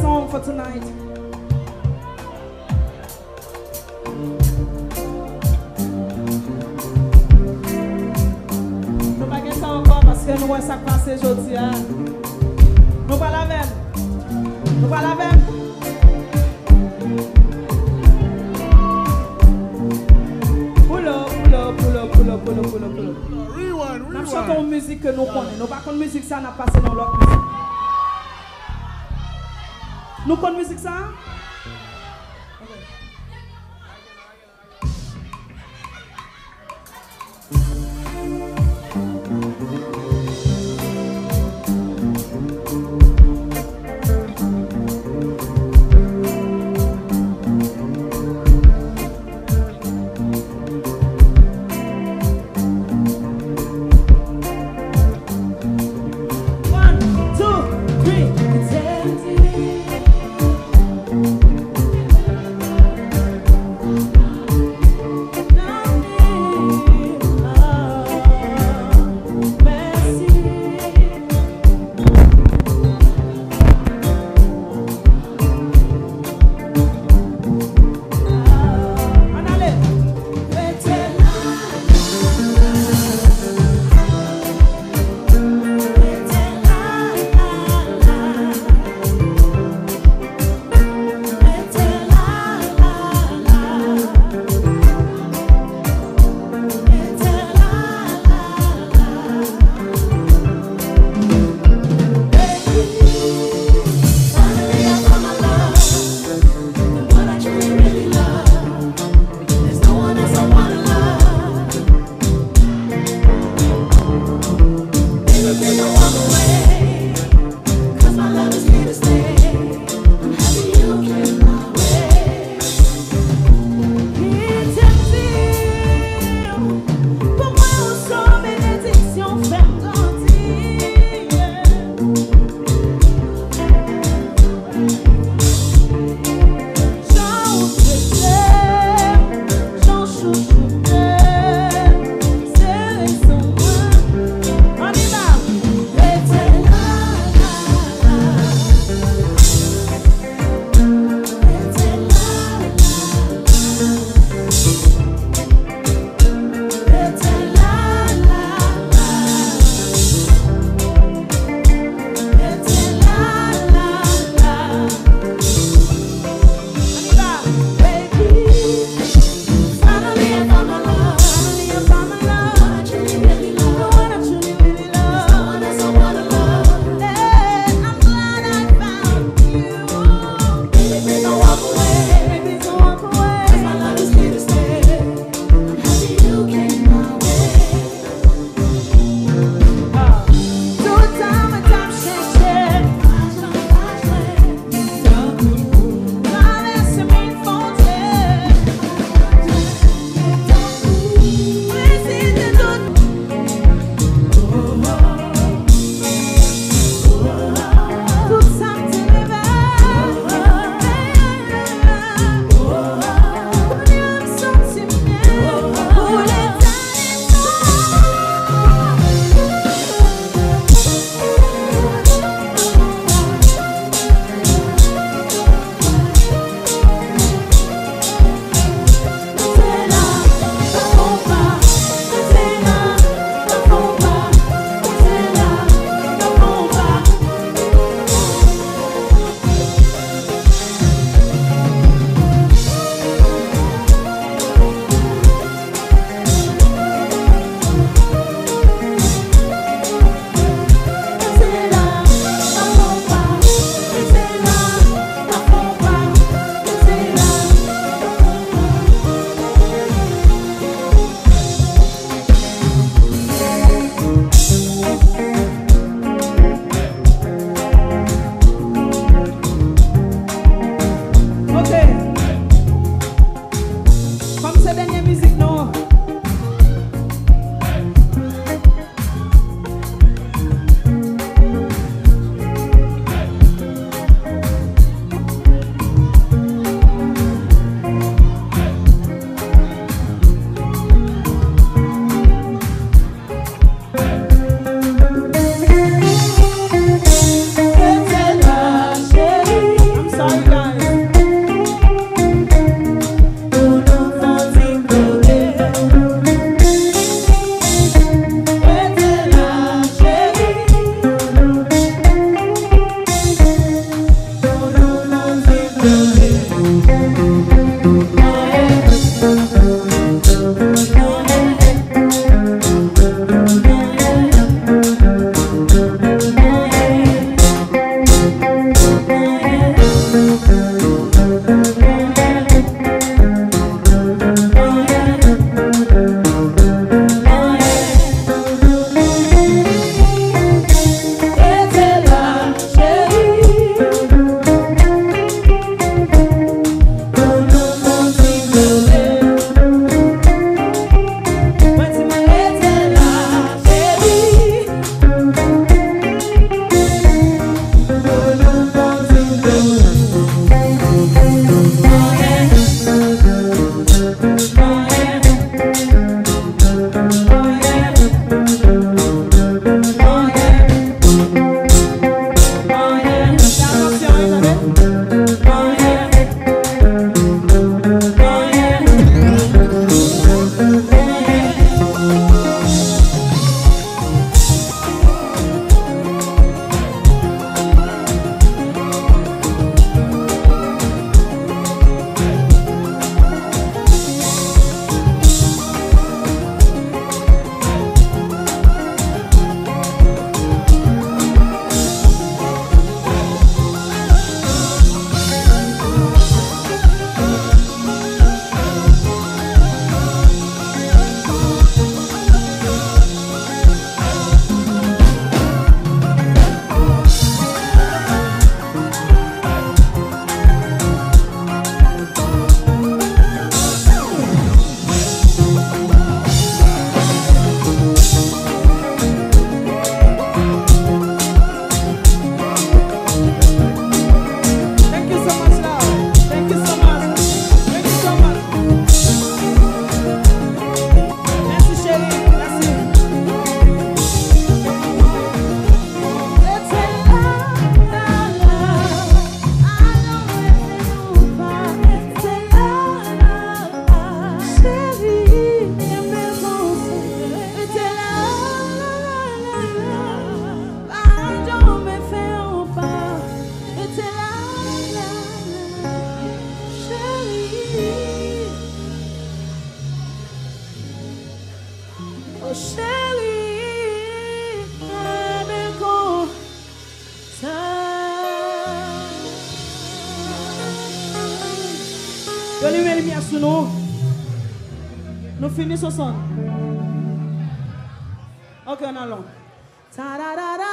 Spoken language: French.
song for tonight. Nous pas ça encore parce que nous voyons ça passer aujourd'hui. hein. Nous pas la même. Nous pas la même. Pull up, pull up, pull up, pull up, pull up, pull up, pull up. Rewind, Nous chantons rewind. une musique que nous connaissons. Nous pas connaissons musique ça, n'a passé dans l'autre Nou kon mizik sa? Música Galinho ele me assinou. No fini seu sono. Ok, não, não. Tarararararara.